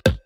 Bye.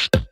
you